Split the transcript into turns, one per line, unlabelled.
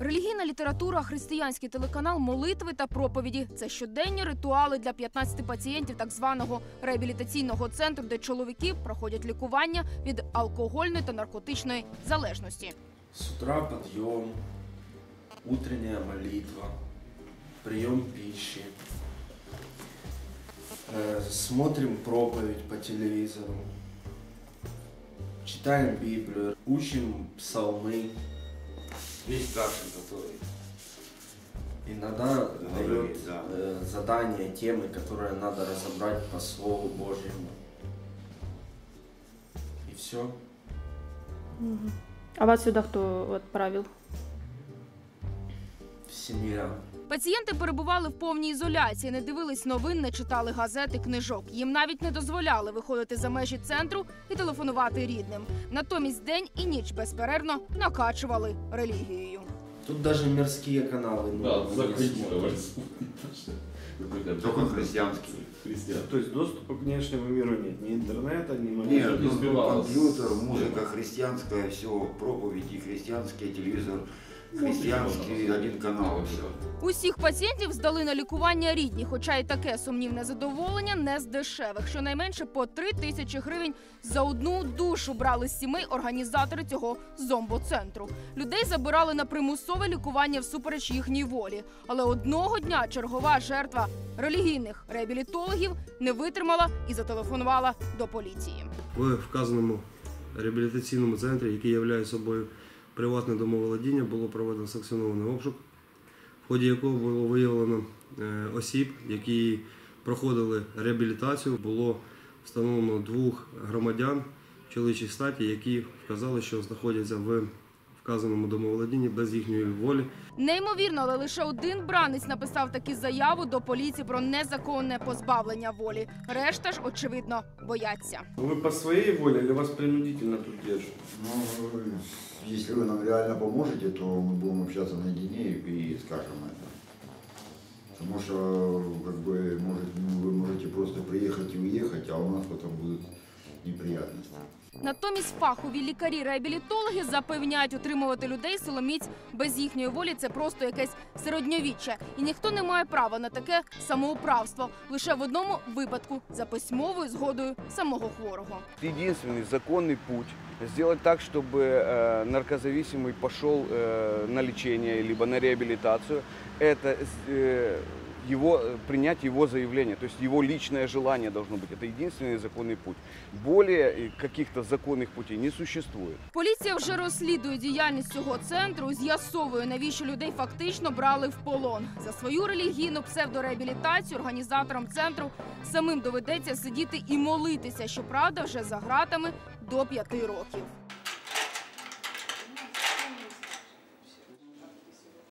Релігійна література, християнський телеканал, молитви та проповіді це щоденні ритуали для 15 пацієнтів так званого реабілітаційного центру, де чоловіки проходять лікування від алкогольної та наркотичної залежності.
С утра подъем, утренняя молитва, прием пищи. Э, Смотрим проповедь по телевизору. Читаем Библию, учим псалмы.
Есть Кашин, который
Иногда дает
да.
э, задания, темы, которые надо разобрать по Слову Божьему. И все.
А вас сюда кто отправил?
Семья.
Пацієнти перебували в повній ізоляції, не дивились новин, не читали газети, книжок. Їм навіть не дозволяли виходити за межі центру і телефонувати рідним. Натомість день і ніч безперервно накачували релігією.
Тут даже мирские каналы ну,
Да,
не
закодировали.
смотрят.
только христианский.
Христиан.
То есть доступа к внешнему миру нет, ни интернета, ни
Нет,
молитвы.
не
ну,
сбивалось.
компьютер, музыка христианская, все, проповеди христианские, телевизор христианский, один канал все.
Усіх пацієнтів здали на лікування рідні, хоча й таке сумнівне задоволення не з дешевих. Щонайменше по три тисячі гривень за одну душу брали з сімей організатори цього зомбоцентру. Людей забирали на примусове лікування всупереч їхній волі. Але одного дня чергова жертва релігійних реабілітологів не витримала і зателефонувала до поліції.
В вказаному реабілітаційному центрі, який являє собою приватне домоволодіння, було проведено санкціонований обшук, в ході якого було виявлено е, осіб, які проходили реабілітацію. Було встановлено двох громадян чоловічої статі, які вказали, що знаходяться в вказаному домоволодінні без їхньої волі.
Неймовірно, але лише один бранець написав таку заяву до поліції про незаконне позбавлення волі. Решта ж, очевидно, бояться.
Вы по своей воле или вас принудительно тут держат?
Ну, если вы нам реально поможете, то мы будем общаться наедине и, и скажем это. Потому что, как бы, может, ну, вы можете просто приехать и уехать, а у нас потом будут неприятности.
Натомість фахові лікарі-реабілітологи запевняють, утримувати людей силоміць без їхньої волі це просто якесь середньовіччя, і ніхто не має права на таке самоуправство лише в одному випадку за письмовою згодою самого хворого.
единственный законный путь сделать так, чтобы э, наркозависимый пошел э, на лечение либо на реабилитацию, это э, его, э, принять его заявление, то есть его личное желание должно быть. Это единственный законный путь. Более э, каких-то законных путей не существует.
Поліція вже розслідує діяльність цього центру, з'ясовує, навіщо людей фактично брали в полон. За свою релігійну псевдореабілітацію організаторам центру самим доведеться сидіти і молитися, щоправда, вже за гратами до п'яти років.